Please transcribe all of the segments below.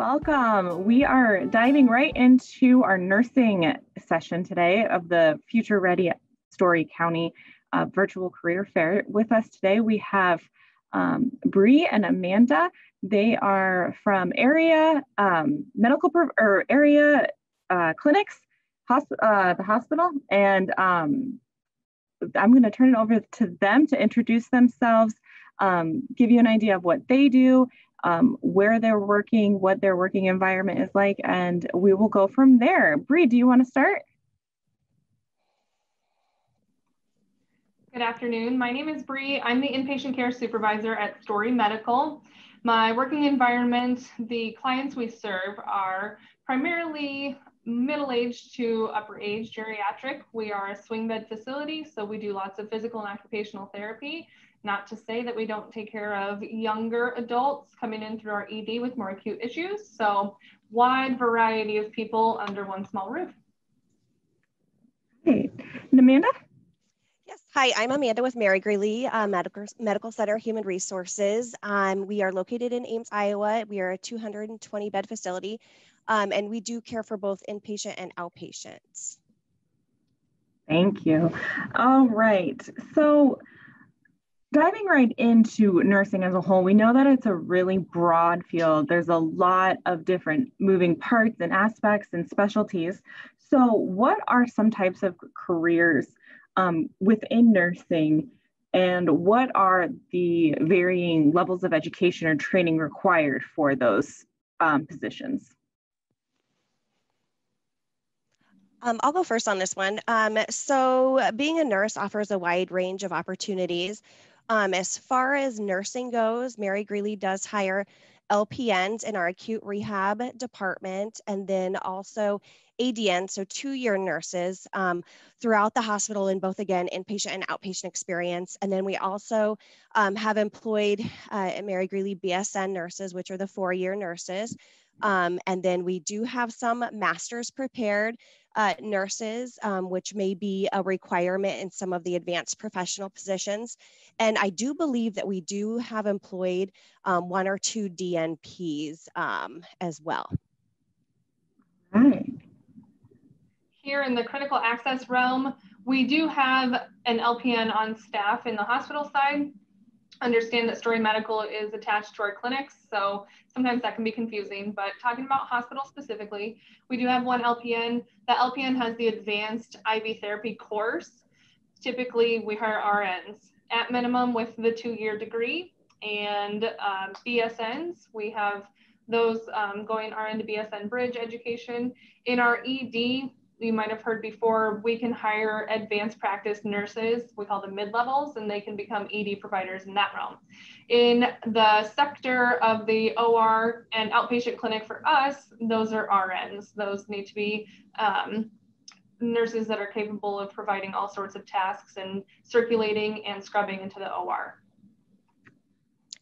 Welcome. We are diving right into our nursing session today of the Future Ready Story County uh, Virtual Career Fair. With us today, we have um, Bree and Amanda. They are from area um, medical or area uh, clinics, hosp uh, the hospital, and um, I'm going to turn it over to them to introduce themselves, um, give you an idea of what they do, um, where they're working, what their working environment is like, and we will go from there. Bree, do you want to start? Good afternoon. My name is Bree. I'm the inpatient care supervisor at Story Medical. My working environment, the clients we serve are primarily middle-aged to upper-age geriatric. We are a swing bed facility, so we do lots of physical and occupational therapy. Not to say that we don't take care of younger adults coming in through our ED with more acute issues. So wide variety of people under one small roof. Great. And Amanda? Yes. Hi, I'm Amanda with Mary Greeley uh, Medical, Medical Center Human Resources. Um, we are located in Ames, Iowa. We are a 220 bed facility, um, and we do care for both inpatient and outpatients. Thank you. All right. So diving right into nursing as a whole, we know that it's a really broad field. There's a lot of different moving parts and aspects and specialties. So, what are some types of careers um, within nursing, and what are the varying levels of education or training required for those um, positions? Um, I'll go first on this one. Um, so, being a nurse offers a wide range of opportunities. Um, as far as nursing goes, Mary Greeley does hire LPNs in our acute rehab department and then also ADN, so two year nurses um, throughout the hospital in both, again, inpatient and outpatient experience. And then we also um, have employed uh, at Mary Greeley BSN nurses, which are the four year nurses. Um, and then we do have some masters prepared uh, nurses, um, which may be a requirement in some of the advanced professional positions. And I do believe that we do have employed um, one or two DNPs um, as well. Right. Here in the critical access realm, we do have an LPN on staff in the hospital side understand that Story Medical is attached to our clinics, so sometimes that can be confusing. But talking about hospital specifically, we do have one LPN. That LPN has the advanced IV therapy course. Typically, we hire RNs at minimum with the two-year degree, and um, BSNs. We have those um, going RN to BSN bridge education. In our ED, you might have heard before, we can hire advanced practice nurses, we call them mid-levels, and they can become ED providers in that realm. In the sector of the OR and outpatient clinic for us, those are RNs. Those need to be um, nurses that are capable of providing all sorts of tasks and circulating and scrubbing into the OR.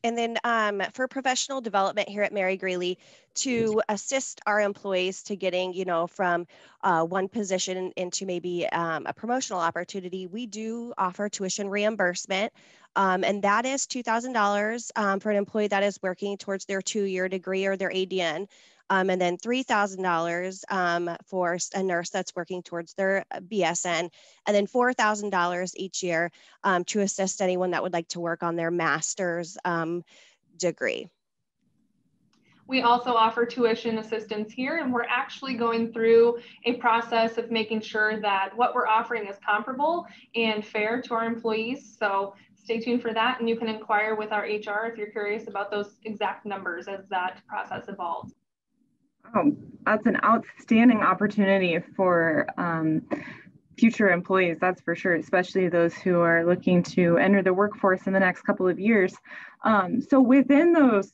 And then um, for professional development here at Mary Greeley, to assist our employees to getting, you know, from uh, one position into maybe um, a promotional opportunity, we do offer tuition reimbursement. Um, and that is $2,000 um, for an employee that is working towards their two-year degree or their ADN um, and then $3,000 um, for a nurse that's working towards their uh, BSN, and then $4,000 each year um, to assist anyone that would like to work on their master's um, degree. We also offer tuition assistance here, and we're actually going through a process of making sure that what we're offering is comparable and fair to our employees. So stay tuned for that, and you can inquire with our HR if you're curious about those exact numbers as that process evolves. Oh, that's an outstanding opportunity for um, future employees, that's for sure, especially those who are looking to enter the workforce in the next couple of years. Um, so within those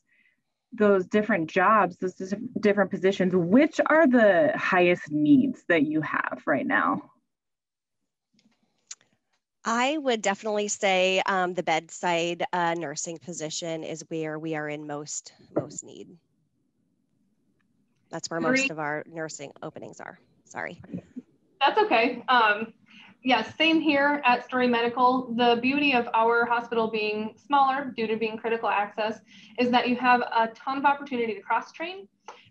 those different jobs, those different positions, which are the highest needs that you have right now? I would definitely say um, the bedside uh, nursing position is where we are in most most need. That's where most of our nursing openings are. Sorry. That's okay. Um, yes, same here at Story Medical. The beauty of our hospital being smaller due to being critical access is that you have a ton of opportunity to cross train.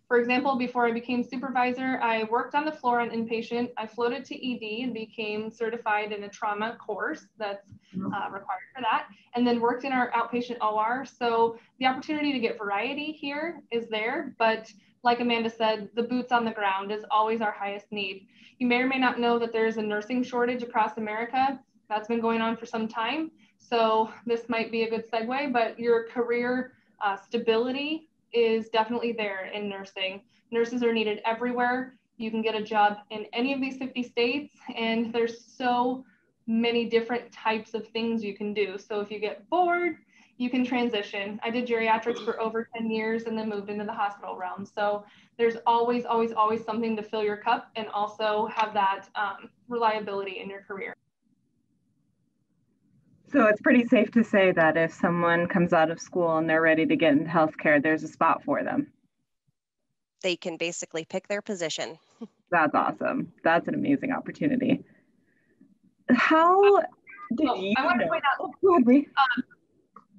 For example, before I became supervisor, I worked on the floor on inpatient. I floated to ED and became certified in a trauma course that's uh, required for that, and then worked in our outpatient OR. So the opportunity to get variety here is there, but like Amanda said, the boots on the ground is always our highest need. You may or may not know that there's a nursing shortage across America. That's been going on for some time. So this might be a good segue, but your career uh, stability is definitely there in nursing. Nurses are needed everywhere. You can get a job in any of these 50 states, and there's so many different types of things you can do. So if you get bored, you can transition. I did geriatrics for over 10 years and then moved into the hospital realm. So there's always, always, always something to fill your cup and also have that um, reliability in your career. So it's pretty safe to say that if someone comes out of school and they're ready to get into healthcare, there's a spot for them. They can basically pick their position. That's awesome. That's an amazing opportunity. How did oh, you I want to point out, oh, um,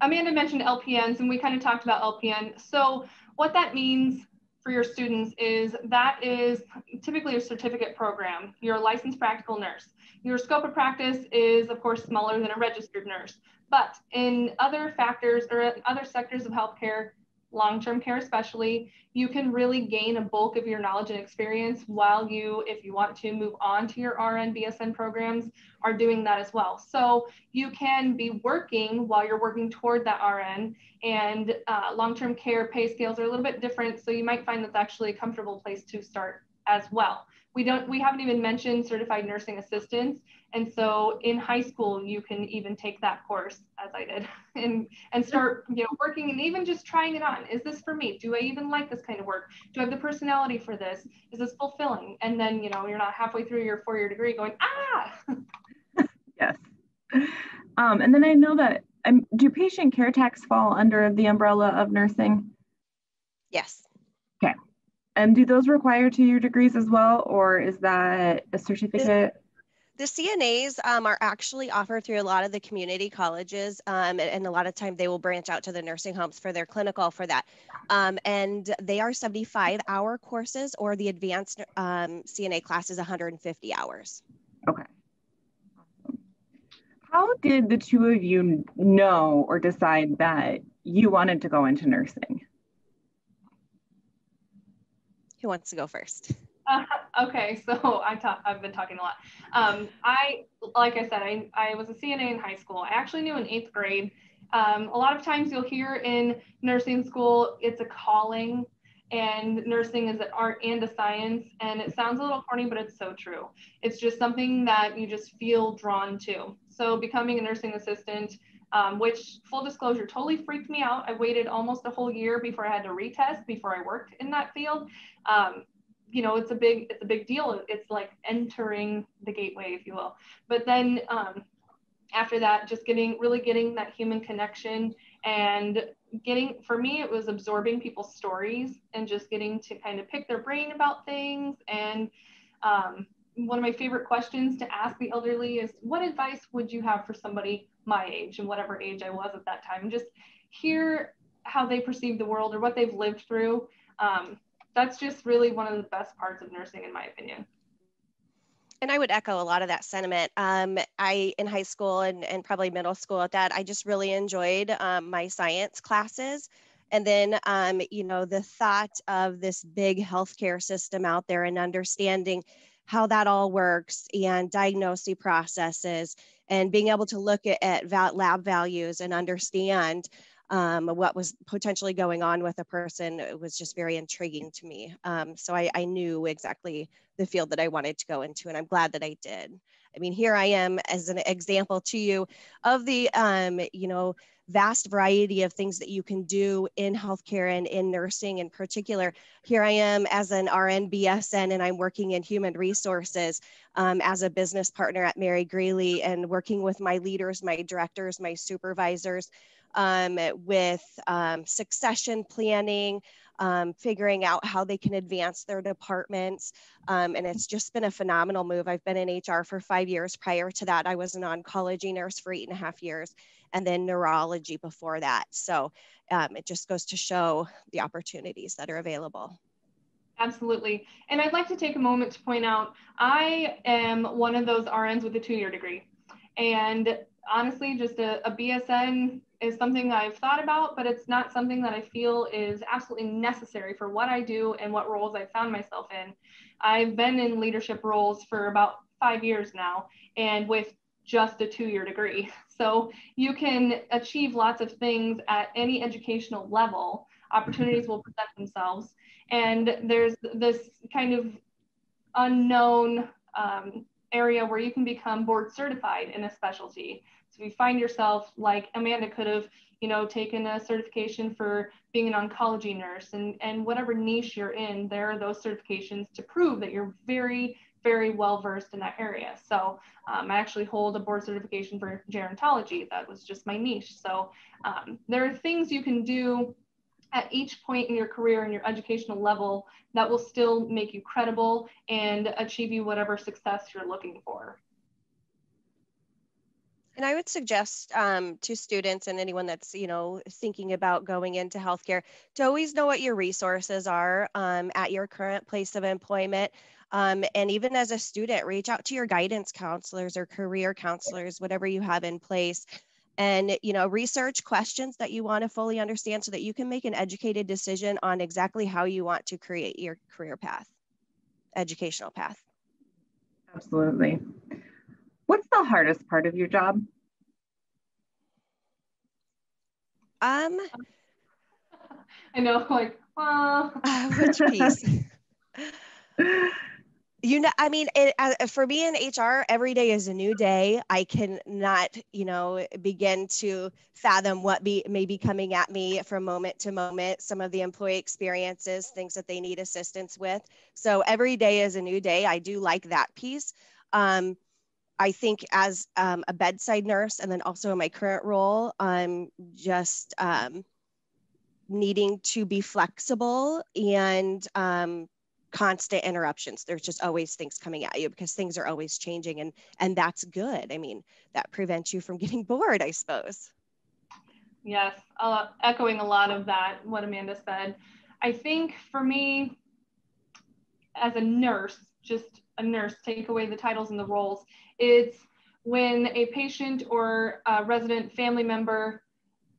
Amanda mentioned LPNs and we kind of talked about LPN. So what that means for your students is that is typically a certificate program. You're a licensed practical nurse. Your scope of practice is of course smaller than a registered nurse, but in other factors or other sectors of healthcare, long-term care especially, you can really gain a bulk of your knowledge and experience while you, if you want to move on to your RN BSN programs, are doing that as well. So you can be working while you're working toward that RN and uh, long-term care pay scales are a little bit different. So you might find that's actually a comfortable place to start as well we don't we haven't even mentioned certified nursing assistants. And so in high school you can even take that course as i did and and start you know working and even just trying it on. Is this for me? Do i even like this kind of work? Do i have the personality for this? Is this fulfilling? And then you know you're not halfway through your four year degree going ah! Yes. Um, and then i know that um, do patient care techs fall under the umbrella of nursing? Yes. Okay and do those require two-year degrees as well, or is that a certificate? The CNAs um, are actually offered through a lot of the community colleges, um, and, and, a lot of time they will branch out to the nursing homes for their clinical for that. Um, and they are 75 hour courses, or the advanced um, CNA class is 150 hours. Okay. How did the two of you know or decide that you wanted to go into nursing? Who wants to go first? Uh, okay, so I talk, I've been talking a lot. Um, I, like I said, I, I was a CNA in high school. I actually knew in eighth grade. Um, a lot of times you'll hear in nursing school, it's a calling and nursing is an art and a science. And it sounds a little corny, but it's so true. It's just something that you just feel drawn to. So becoming a nursing assistant, um, which full disclosure totally freaked me out. I waited almost a whole year before I had to retest before I worked in that field. Um, you know, it's a big, it's a big deal. It's like entering the gateway, if you will. But then um, after that, just getting, really getting that human connection and getting, for me, it was absorbing people's stories and just getting to kind of pick their brain about things and um, one of my favorite questions to ask the elderly is what advice would you have for somebody my age and whatever age I was at that time? Just hear how they perceive the world or what they've lived through. Um, that's just really one of the best parts of nursing, in my opinion. And I would echo a lot of that sentiment. Um, I, in high school and, and probably middle school at that, I just really enjoyed um, my science classes. And then, um, you know, the thought of this big healthcare system out there and understanding how that all works and diagnosing processes and being able to look at, at lab values and understand um, what was potentially going on with a person it was just very intriguing to me. Um, so I, I, knew exactly the field that I wanted to go into, and I'm glad that I did. I mean, here I am as an example to you of the, um, you know, vast variety of things that you can do in healthcare and in nursing in particular. Here I am as an RN BSN and I'm working in human resources um, as a business partner at Mary Greeley and working with my leaders, my directors, my supervisors um, with um, succession planning, um, figuring out how they can advance their departments. Um, and it's just been a phenomenal move. I've been in HR for five years. Prior to that, I was an oncology nurse for eight and a half years and then neurology before that. So um, it just goes to show the opportunities that are available. Absolutely. And I'd like to take a moment to point out I am one of those RNs with a two year degree. And honestly, just a, a, BSN is something I've thought about, but it's not something that I feel is absolutely necessary for what I do and what roles I found myself in. I've been in leadership roles for about five years now, and with just a two year degree. So you can achieve lots of things at any educational level. Opportunities will present themselves. And there's this kind of unknown um, area where you can become board certified in a specialty. So if you find yourself like Amanda could have, you know, taken a certification for being an oncology nurse and, and whatever niche you're in, there are those certifications to prove that you're very, very well versed in that area. So um, I actually hold a board certification for gerontology. That was just my niche. So um, there are things you can do at each point in your career and your educational level that will still make you credible and achieve you whatever success you're looking for. And I would suggest um, to students and anyone that's you know thinking about going into healthcare to always know what your resources are um, at your current place of employment. Um, and even as a student, reach out to your guidance counselors or career counselors, whatever you have in place, and you know research questions that you want to fully understand so that you can make an educated decision on exactly how you want to create your career path educational path. Absolutely. What's the hardest part of your job um i know like uh. which piece you know i mean it, uh, for me in hr every day is a new day. I cannot you know begin to fathom what be may be coming at me from moment to moment some of the employee experiences things that they need assistance with. So every day is a new day. I do like that piece. Um, i think as um, a bedside nurse and then also in my current role i'm just um, needing to be flexible and um, constant interruptions. There's just always things coming at you because things are always changing and and that's good. I mean that prevents you from getting bored i suppose. Yes uh, echoing a lot of that what amanda said. I think for me as a nurse just a nurse take away the titles and the roles it's when a patient or a resident family member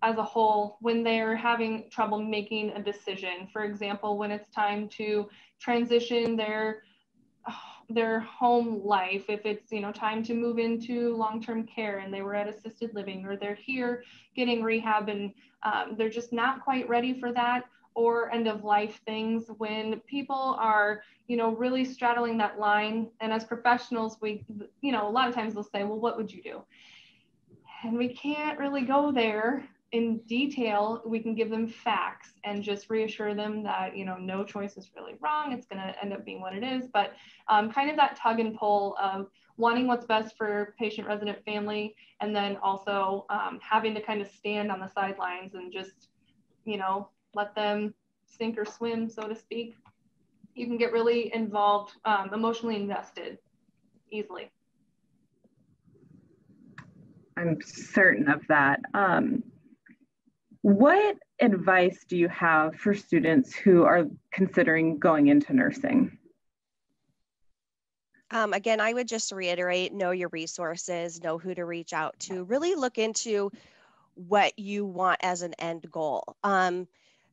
as a whole when they're having trouble making a decision. For example, when it's time to transition their their home life, if it's you know time to move into long-term care and they were at assisted living, or they're here getting rehab and um, they're just not quite ready for that, or end of life things when people are you know really straddling that line and as professionals we you know a lot of times they'll say well what would you do and we can't really go there in detail, we can give them facts and just reassure them that, you know, no choice is really wrong. It's going to end up being what it is. But um, kind of that tug and pull of wanting what's best for patient, resident, family, and then also um, having to kind of stand on the sidelines and just, you know, let them sink or swim, so to speak. You can get really involved, um, emotionally invested easily. I'm certain of that. Um, what advice do you have for students who are considering going into nursing? Um, again, I would just reiterate know your resources, know who to reach out to, really look into what you want as an end goal. Um,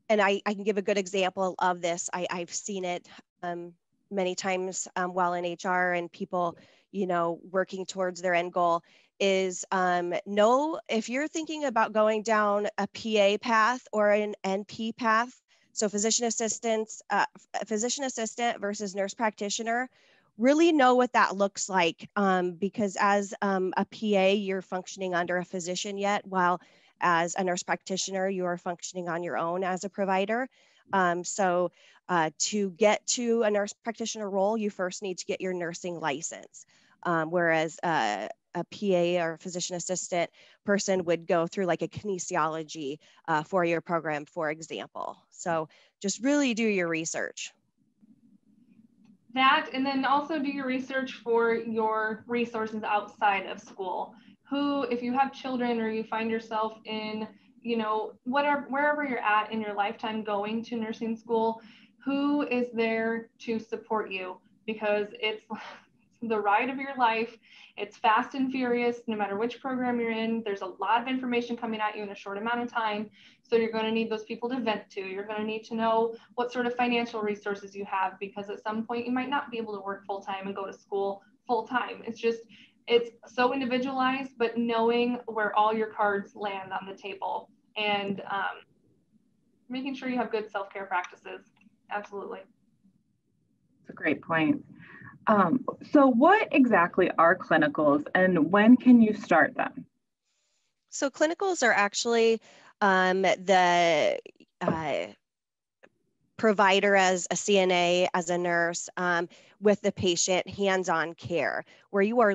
and I, I, can give a good example of this. I, have seen it um, many times um, while in HR and people, you know, working towards their end goal is um, know if you're thinking about going down a PA path or an NP path, so physician assistants, uh, physician assistant versus nurse practitioner, really know what that looks like um, because as um, a PA, you're functioning under a physician yet, while as a nurse practitioner, you are functioning on your own as a provider. Um, so uh, to get to a nurse practitioner role, you first need to get your nursing license. Um, whereas uh, a PA or physician assistant person would go through like a kinesiology uh, four year program, for example. So just really do your research. That, and then also do your research for your resources outside of school. Who, if you have children or you find yourself in, you know, whatever, wherever you're at in your lifetime going to nursing school, who is there to support you because it's the ride of your life. It's fast and furious, no matter which program you're in. There's a lot of information coming at you in a short amount of time. So you're going to need those people to vent to. You're going to need to know what sort of financial resources you have because at some point you might not be able to work full time and go to school full time. It's just, it's so individualized, but knowing where all your cards land on the table and um, making sure you have good self care practices. Absolutely. That's a great point. Um, so, what exactly are clinicals and when can you start them? So, clinicals are actually um, the uh, provider as a CNA, as a nurse, um, with the patient hands on care, where you are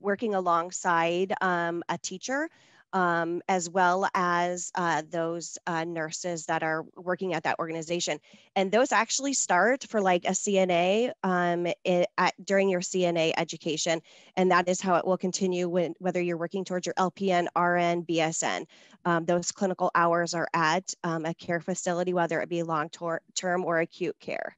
working alongside um, a teacher um, as well as uh, those uh, nurses that are working at that organization. And those actually start for like a CNA um, it, at, during your CNA education. And that is how it will continue when, whether you're working towards your LPN, RN, BSN. Um, those clinical hours are at um, a care facility, whether it be long term or acute care.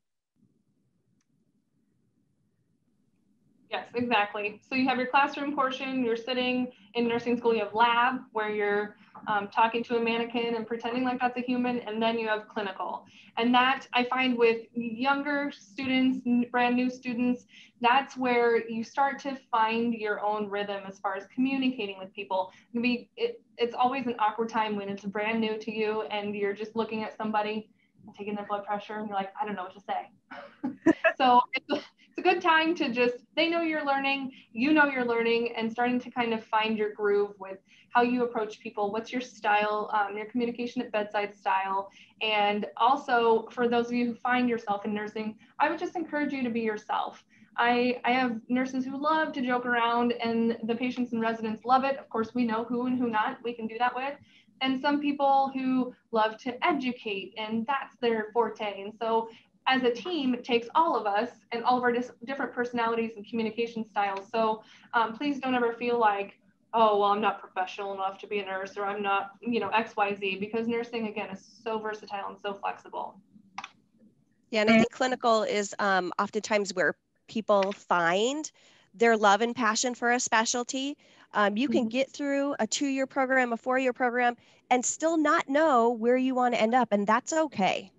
Yes, exactly. So you have your classroom portion, you're sitting in nursing school, you have lab where you're um, talking to a mannequin and pretending like that's a human, and then you have clinical. And that I find with younger students, brand new students, that's where you start to find your own rhythm as far as communicating with people. It, it's always an awkward time when it's brand new to you and you're just looking at somebody and taking their blood pressure and you're like, I don't know what to say. so it's, it's a good time to just they know you're learning you know you're learning and starting to kind of find your groove with how you approach people what's your style um, your communication at bedside style and also for those of you who find yourself in nursing i would just encourage you to be yourself I, I have nurses who love to joke around and the patients and residents love it. Of course, we know who and who not we can do that with. And some people who love to educate and that's their forte. And so as a team, it takes all of us and all of our dis- different personalities and communication styles. So um, please don't ever feel like, oh, well, I'm not professional enough to be a nurse or I'm not, you know, X, Y, Z, because nursing, again, is so versatile and so flexible. Yeah, and I think clinical is um, oftentimes where people find their love and passion for a specialty. Um, you can mm-hmm. get through a two year program, a four year program, and still not know where you want to end up, and that's okay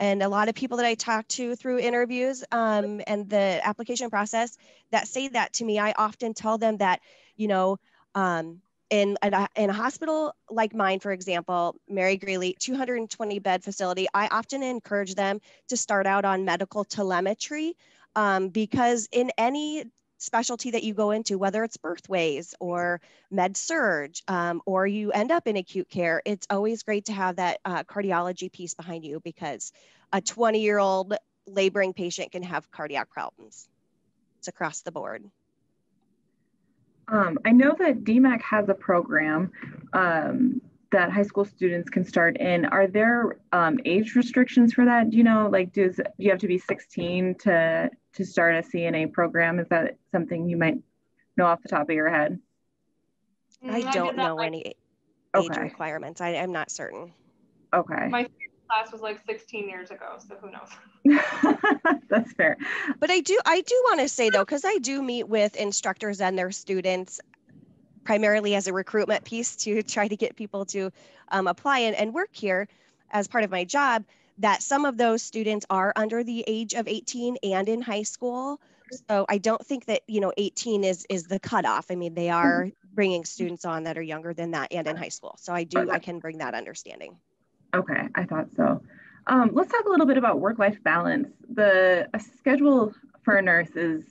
and a lot of people that I talk to through interviews um, and the application process that say that to me, I often tell them that, you know, um, in, a, in a hospital like mine, for example, Mary Greeley, 220 bed facility, I often encourage them to start out on medical telemetry um, because in any specialty that you go into, whether it's birthways or med surg, um, or you end up in acute care, it's always great to have that uh, cardiology piece behind you because a 20 year old laboring patient can have cardiac problems. It's across the board. Um, I know that DMACC has a program um, that high school students can start in. Are there um, age restrictions for that? Do you know, like, does do you have to be 16 to to start a CNA program? Is that something you might know off the top of your head? Mm, I don't know like, any age okay. requirements. I, am not certain. Okay. My class was like 16 years ago, so who knows? That's fair. But I do I do want to say though, because I do meet with instructors and their students primarily as a recruitment piece to try to get people to um, apply and, and work here as part of my job that some of those students are under the age of 18 and in high school. So i don't think that you know 18 is is the cutoff. I mean they are bringing students on that are younger than that and in high school. So i do i can bring that understanding. Okay i thought so. Um, let's talk a little bit about work-life balance. The schedule for a nurse is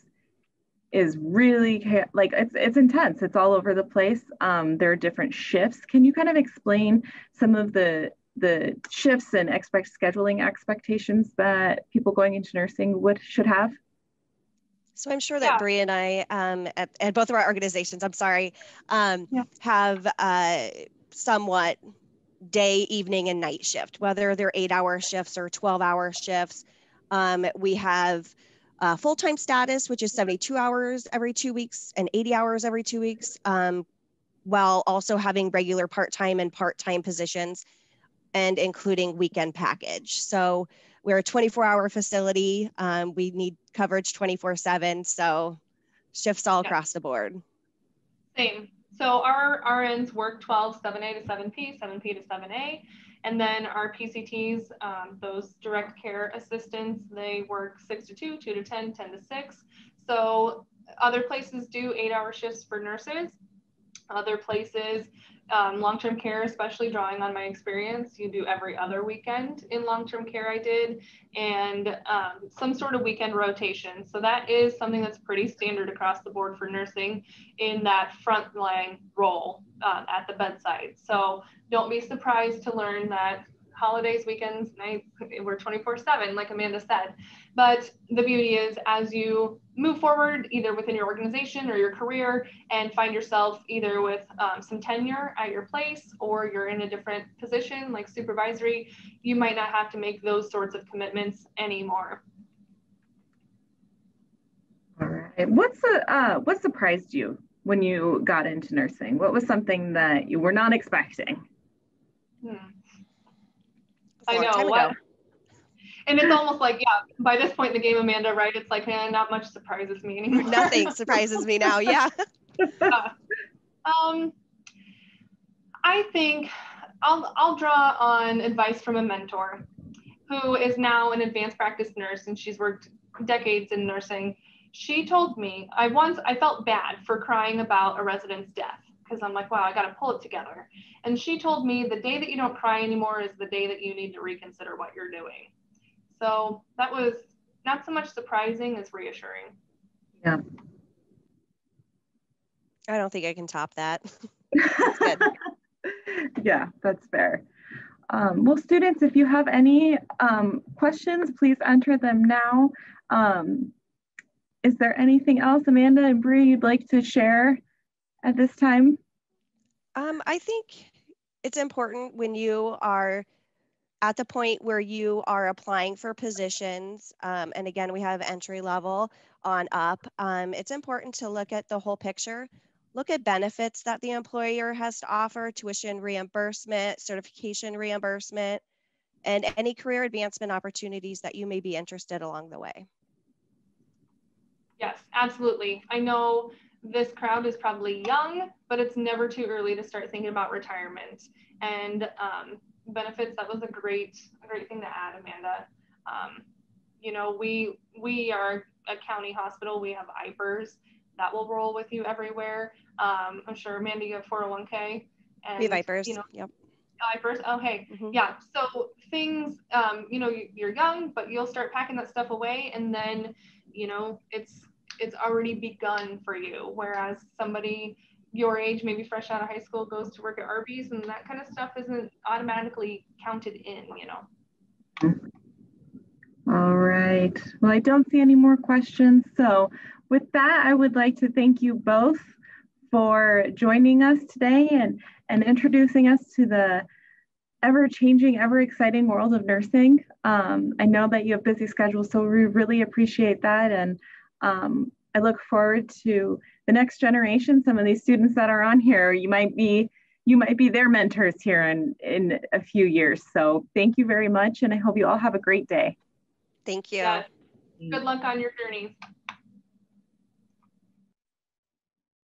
is really like it's it's intense it's all over the place um, there are different shifts can you kind of explain some of the the shifts and expect scheduling expectations that people going into nursing would should have? So I'm sure that yeah. Bree and I, um, at, at, both of our organizations, I'm sorry, um, yeah. have uh, somewhat day, evening, and night shift, whether they're eight-hour shifts or 12-hour shifts. Um, we have uh, full-time status, which is 72 hours every two weeks and 80 hours every two weeks, um, while also having regular part-time and part-time positions and including weekend package. So we're a 24 hour facility. Um, we need coverage 24 seven. So shifts all across the board. Same. So our RNs work 12, 7A to 7P, 7P to 7A. And then our PCTs, um, those direct care assistants, they work 6 to 2, 2 to 10, 10 to 6. So other places do eight hour shifts for nurses. Other places um, long-term care, especially drawing on my experience, you do every other weekend in long-term care I did, and um, some sort of weekend rotation. So that is something that's pretty standard across the board for nursing in that frontline role uh, at the bedside. So don't be surprised to learn that holidays, weekends, nights, we're 24 seven, like Amanda said. But the beauty is as you move forward, either within your organization or your career and find yourself either with um, some tenure at your place or you're in a different position like supervisory, you might not have to make those sorts of commitments anymore. All right. What's the, uh, what surprised you when you got into nursing? What was something that you were not expecting? Hmm. I know what. And it's almost like, yeah, by this point in the game, Amanda, right? It's like, man, not much surprises me anymore. Nothing surprises me now. Yeah. um, I think I'll, I'll draw on advice from a mentor who is now an advanced practice nurse and she's worked decades in nursing. She told me I once I felt bad for crying about a resident's death because I'm like, wow, I got to pull it together. And she told me the day that you don't cry anymore is the day that you need to reconsider what you're doing. So that was not so much surprising as reassuring. Yeah. I don't think I can top that. that's yeah, that's fair. Um, well, students, if you have any um, questions, please enter them now. Um, is there anything else, Amanda and Bree, you'd like to share at this time? Um, I think it's important when you are at the point where you are applying for positions, um, and again, we have entry level on up, um, it's important to look at the whole picture. Look at benefits that the employer has to offer, tuition reimbursement, certification reimbursement, and any career advancement opportunities that you may be interested along the way. Yes, absolutely. I know this crowd is probably young, but it's never too early to start thinking about retirement and um, benefits. That was a great, a great thing to add, Amanda. Um, you know, we we are a county hospital. We have IPERS that will roll with you everywhere. Um, I'm sure Amanda, you have 401k. And, we have IPERS. You know, yep. IPERS. Oh, hey, mm-hmm. yeah. So things, um, you know, you're young, but you'll start packing that stuff away, and then, you know, it's it's already begun for you. Whereas somebody your age, maybe fresh out of high school, goes to work at Arby's and that kind of stuff isn't automatically counted in, you know. All right. Well, I don't see any more questions. So with that, I would like to thank you both for joining us today and, and introducing us to the ever changing, ever exciting world of nursing. Um, I know that you have busy schedules, so we really appreciate that. And um, I look forward to the next generation. Some of these students that are on here, you might be you might be their mentors here in in a few years. So thank you very much, and I hope you all have a great day. Thank you. Yeah. Good luck on your journey.